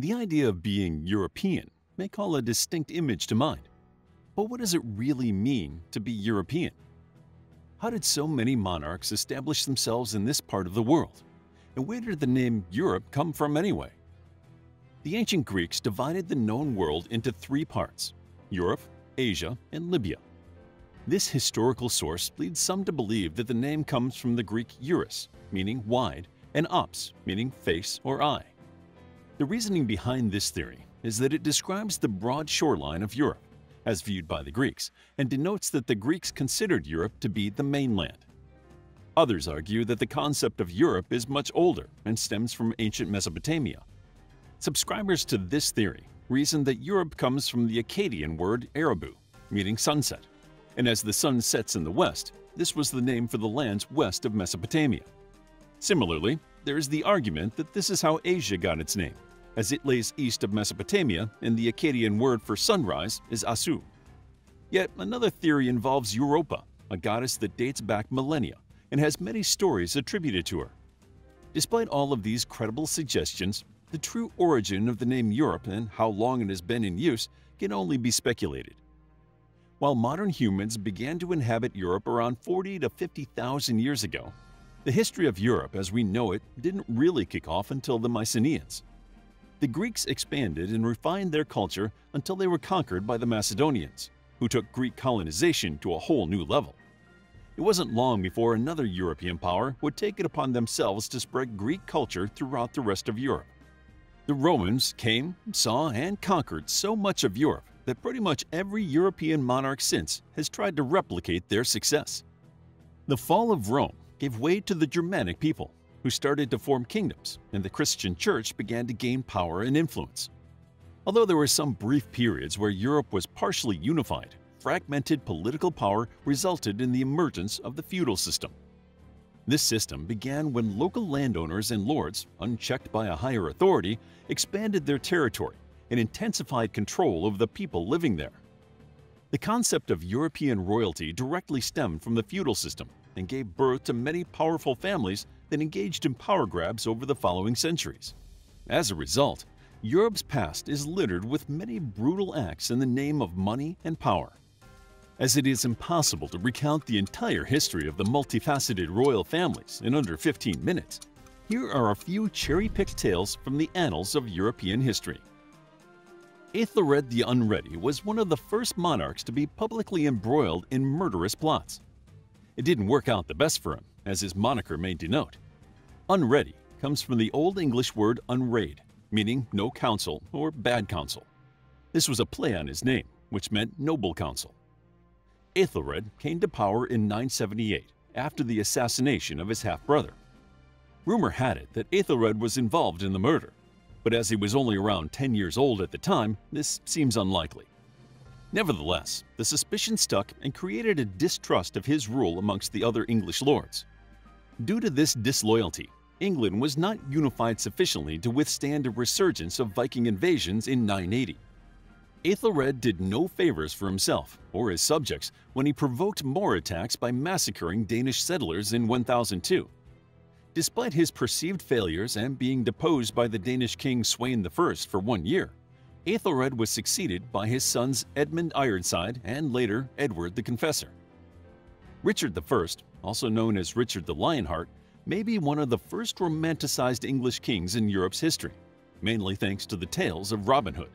The idea of being European may call a distinct image to mind. But what does it really mean to be European? How did so many monarchs establish themselves in this part of the world? And where did the name Europe come from anyway? The ancient Greeks divided the known world into three parts Europe, Asia, and Libya. This historical source leads some to believe that the name comes from the Greek Eurus, meaning wide, and ops, meaning face or eye. The reasoning behind this theory is that it describes the broad shoreline of Europe, as viewed by the Greeks, and denotes that the Greeks considered Europe to be the mainland. Others argue that the concept of Europe is much older and stems from ancient Mesopotamia. Subscribers to this theory reason that Europe comes from the Akkadian word Arabu, meaning sunset, and as the sun sets in the west, this was the name for the lands west of Mesopotamia. Similarly, there is the argument that this is how Asia got its name, as it lays east of Mesopotamia and the Akkadian word for sunrise is Asu. Yet another theory involves Europa, a goddess that dates back millennia and has many stories attributed to her. Despite all of these credible suggestions, the true origin of the name Europe and how long it has been in use can only be speculated. While modern humans began to inhabit Europe around 40 to 50,000 years ago, the history of Europe as we know it didn't really kick off until the Mycenaeans. The Greeks expanded and refined their culture until they were conquered by the Macedonians, who took Greek colonization to a whole new level. It wasn't long before another European power would take it upon themselves to spread Greek culture throughout the rest of Europe. The Romans came, saw, and conquered so much of Europe that pretty much every European monarch since has tried to replicate their success. The fall of Rome gave way to the Germanic people, who started to form kingdoms, and the Christian church began to gain power and influence. Although there were some brief periods where Europe was partially unified, fragmented political power resulted in the emergence of the feudal system. This system began when local landowners and lords, unchecked by a higher authority, expanded their territory and intensified control over the people living there. The concept of European royalty directly stemmed from the feudal system and gave birth to many powerful families that engaged in power grabs over the following centuries. As a result, Europe's past is littered with many brutal acts in the name of money and power. As it is impossible to recount the entire history of the multifaceted royal families in under 15 minutes, here are a few cherry-picked tales from the annals of European history. Aethelred the Unready was one of the first monarchs to be publicly embroiled in murderous plots. It didn't work out the best for him, as his moniker may denote. Unready comes from the Old English word unraid, meaning no counsel or bad counsel. This was a play on his name, which meant noble counsel. Aethelred came to power in 978 after the assassination of his half-brother. Rumor had it that Aethelred was involved in the murder, but as he was only around 10 years old at the time, this seems unlikely. Nevertheless, the suspicion stuck and created a distrust of his rule amongst the other English lords. Due to this disloyalty, England was not unified sufficiently to withstand a resurgence of Viking invasions in 980. Aethelred did no favors for himself or his subjects when he provoked more attacks by massacring Danish settlers in 1002. Despite his perceived failures and being deposed by the Danish king Sweyn I for one year, Aethelred was succeeded by his sons Edmund Ironside and later Edward the Confessor. Richard I, also known as Richard the Lionheart, may be one of the first romanticized English kings in Europe's history, mainly thanks to the tales of Robin Hood.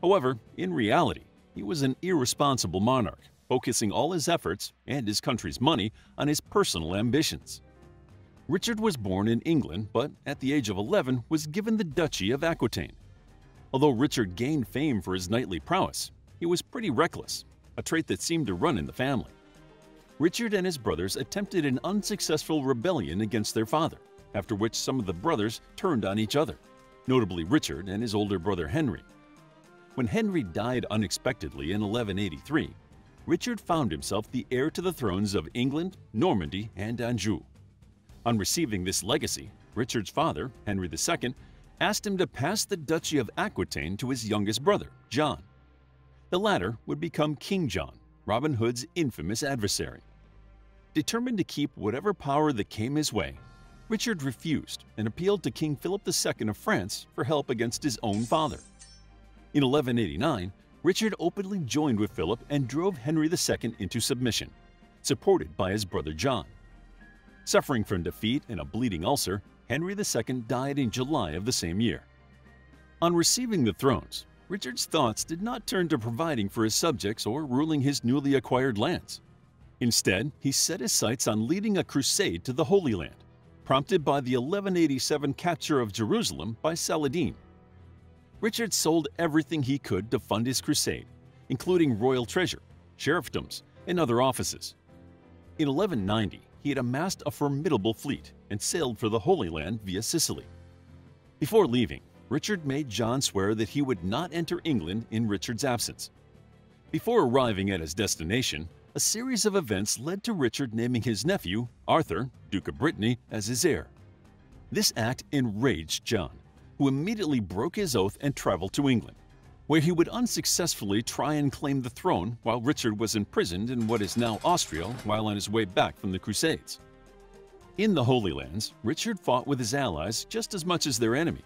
However, in reality, he was an irresponsible monarch, focusing all his efforts and his country's money on his personal ambitions. Richard was born in England, but at the age of 11 was given the Duchy of Aquitaine. Although Richard gained fame for his knightly prowess, he was pretty reckless, a trait that seemed to run in the family. Richard and his brothers attempted an unsuccessful rebellion against their father, after which some of the brothers turned on each other, notably Richard and his older brother Henry. When Henry died unexpectedly in 1183, Richard found himself the heir to the thrones of England, Normandy, and Anjou. On receiving this legacy, Richard's father, Henry II, asked him to pass the Duchy of Aquitaine to his youngest brother, John. The latter would become King John, Robin Hood's infamous adversary. Determined to keep whatever power that came his way, Richard refused and appealed to King Philip II of France for help against his own father. In 1189, Richard openly joined with Philip and drove Henry II into submission, supported by his brother John. Suffering from defeat and a bleeding ulcer, Henry II died in July of the same year. On receiving the thrones, Richard's thoughts did not turn to providing for his subjects or ruling his newly acquired lands. Instead, he set his sights on leading a crusade to the Holy Land, prompted by the 1187 capture of Jerusalem by Saladin. Richard sold everything he could to fund his crusade, including royal treasure, sheriffdoms, and other offices. In 1190, he had amassed a formidable fleet and sailed for the Holy Land via Sicily. Before leaving, Richard made John swear that he would not enter England in Richard's absence. Before arriving at his destination, a series of events led to Richard naming his nephew, Arthur, Duke of Brittany, as his heir. This act enraged John, who immediately broke his oath and traveled to England, where he would unsuccessfully try and claim the throne while Richard was imprisoned in what is now Austria while on his way back from the Crusades. In the Holy Lands, Richard fought with his allies just as much as their enemy.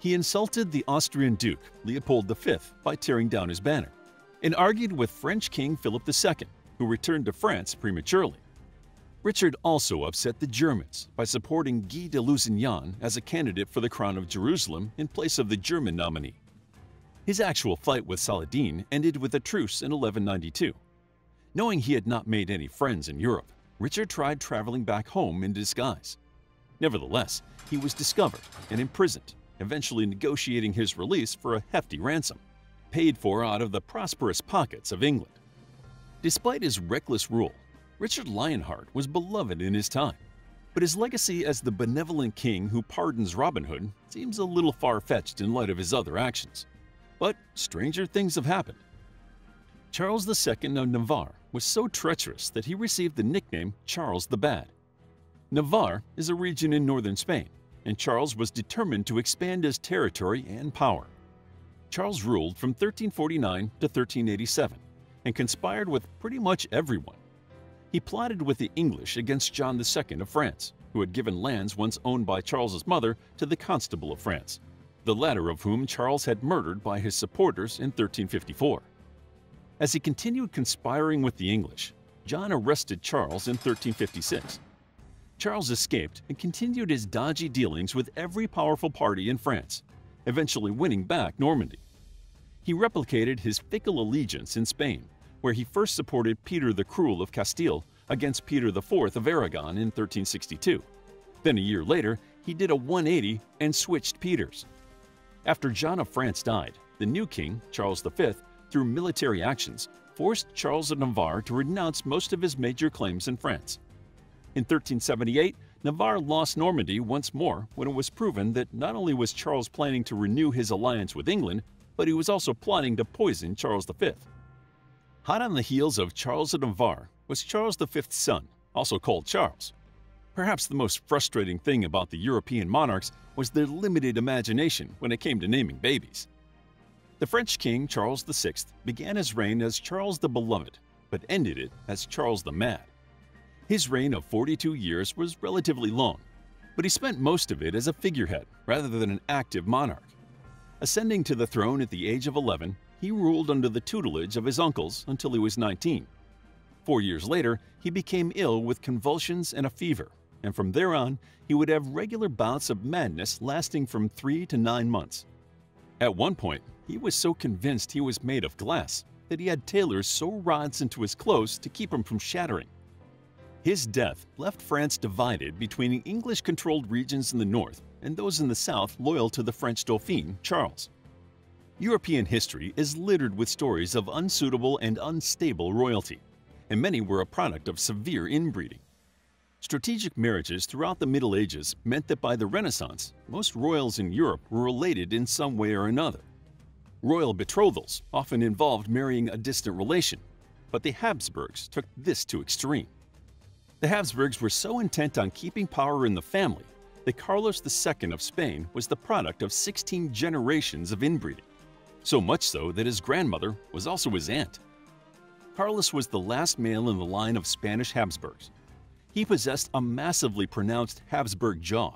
He insulted the Austrian Duke, Leopold V, by tearing down his banner, and argued with French King Philip II, who returned to France prematurely. Richard also upset the Germans by supporting Guy de Lusignan as a candidate for the crown of Jerusalem in place of the German nominee. His actual fight with Saladin ended with a truce in 1192. Knowing he had not made any friends in Europe, Richard tried traveling back home in disguise. Nevertheless, he was discovered and imprisoned, eventually negotiating his release for a hefty ransom, paid for out of the prosperous pockets of England. Despite his reckless rule, Richard Lionheart was beloved in his time, but his legacy as the benevolent king who pardons Robin Hood seems a little far-fetched in light of his other actions. But stranger things have happened. Charles II of Navarre was so treacherous that he received the nickname Charles the Bad. Navarre is a region in northern Spain, and Charles was determined to expand his territory and power. Charles ruled from 1349 to 1387 and conspired with pretty much everyone. He plotted with the English against John II of France, who had given lands once owned by Charles's mother to the Constable of France, the latter of whom Charles had murdered by his supporters in 1354. As he continued conspiring with the English, John arrested Charles in 1356. Charles escaped and continued his dodgy dealings with every powerful party in France, eventually winning back Normandy. He replicated his fickle allegiance in Spain, where he first supported Peter the Cruel of Castile against Peter IV of Aragon in 1362. Then a year later, he did a 180 and switched Peters. After John of France died, the new king, Charles V, through military actions, forced Charles of Navarre to renounce most of his major claims in France. In 1378, Navarre lost Normandy once more when it was proven that not only was Charles planning to renew his alliance with England, but he was also plotting to poison Charles V. Hot on the heels of Charles of Navarre was Charles V's son, also called Charles. Perhaps the most frustrating thing about the European monarchs was their limited imagination when it came to naming babies. The French king Charles VI began his reign as Charles the Beloved, but ended it as Charles the Mad. His reign of 42 years was relatively long, but he spent most of it as a figurehead rather than an active monarch. Ascending to the throne at the age of 11, he ruled under the tutelage of his uncles until he was 19. Four years later, he became ill with convulsions and a fever, and from there on, he would have regular bouts of madness lasting from three to nine months. At one point, he was so convinced he was made of glass that he had tailors sew rods into his clothes to keep him from shattering. His death left France divided between English-controlled regions in the north and those in the south loyal to the French Dauphin, Charles. European history is littered with stories of unsuitable and unstable royalty, and many were a product of severe inbreeding. Strategic marriages throughout the Middle Ages meant that by the Renaissance, most royals in Europe were related in some way or another. Royal betrothals often involved marrying a distant relation, but the Habsburgs took this to extreme. The Habsburgs were so intent on keeping power in the family that Carlos II of Spain was the product of 16 generations of inbreeding, so much so that his grandmother was also his aunt. Carlos was the last male in the line of Spanish Habsburgs. He possessed a massively pronounced Habsburg jaw,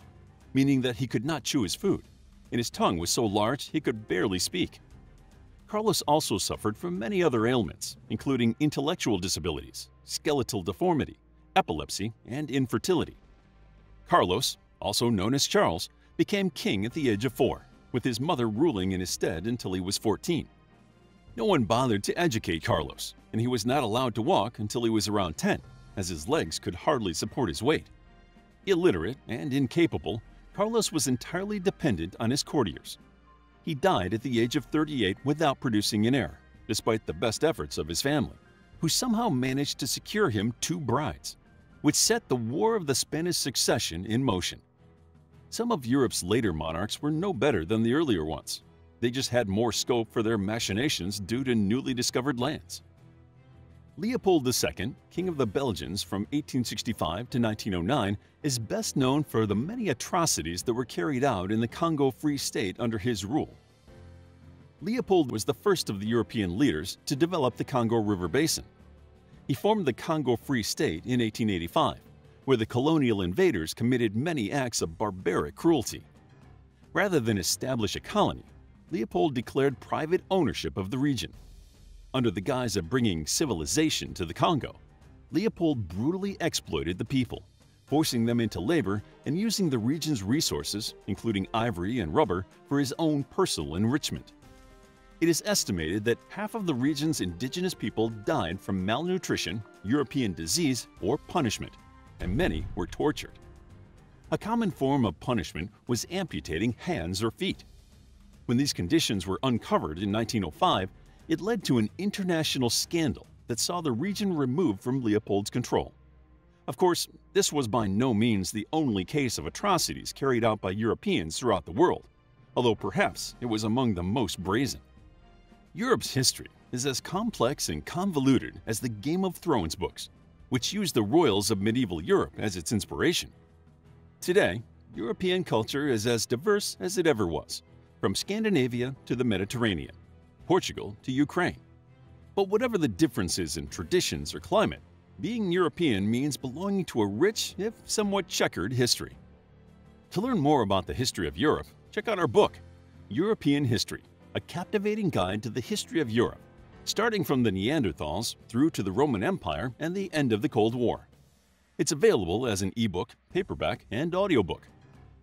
meaning that he could not chew his food, and his tongue was so large he could barely speak. Carlos also suffered from many other ailments, including intellectual disabilities, skeletal deformity, epilepsy, and infertility. Carlos, also known as Charles, became king at the age of four, with his mother ruling in his stead until he was 14. No one bothered to educate Carlos, and he was not allowed to walk until he was around 10, as his legs could hardly support his weight. Illiterate and incapable, Carlos was entirely dependent on his courtiers. He died at the age of 38 without producing an heir, despite the best efforts of his family, who somehow managed to secure him two brides, which set the War of the Spanish Succession in motion. Some of Europe's later monarchs were no better than the earlier ones, they just had more scope for their machinations due to newly discovered lands. Leopold II, King of the Belgians from 1865 to 1909, is best known for the many atrocities that were carried out in the Congo Free State under his rule. Leopold was the first of the European leaders to develop the Congo River Basin. He formed the Congo Free State in 1885, where the colonial invaders committed many acts of barbaric cruelty. Rather than establish a colony, Leopold declared private ownership of the region. Under the guise of bringing civilization to the Congo, Leopold brutally exploited the people, forcing them into labor and using the region's resources, including ivory and rubber, for his own personal enrichment. It is estimated that half of the region's indigenous people died from malnutrition, European disease, or punishment, and many were tortured. A common form of punishment was amputating hands or feet. When these conditions were uncovered in 1905, it led to an international scandal that saw the region removed from Leopold's control. Of course, this was by no means the only case of atrocities carried out by Europeans throughout the world, although perhaps it was among the most brazen. Europe's history is as complex and convoluted as the Game of Thrones books, which used the royals of medieval Europe as its inspiration. Today, European culture is as diverse as it ever was, from Scandinavia to the Mediterranean, Portugal to Ukraine. But whatever the differences in traditions or climate, being European means belonging to a rich, if somewhat checkered, history. To learn more about the history of Europe, check out our book, European History, a captivating guide to the history of Europe, starting from the Neanderthals through to the Roman Empire and the end of the Cold War. It's available as an ebook, paperback, and audiobook.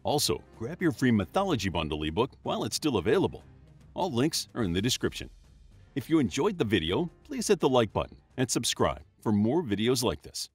Also, grab your free Mythology Bundle ebook while it's still available. All links are in the description. If you enjoyed the video, please hit the like button and subscribe for more videos like this.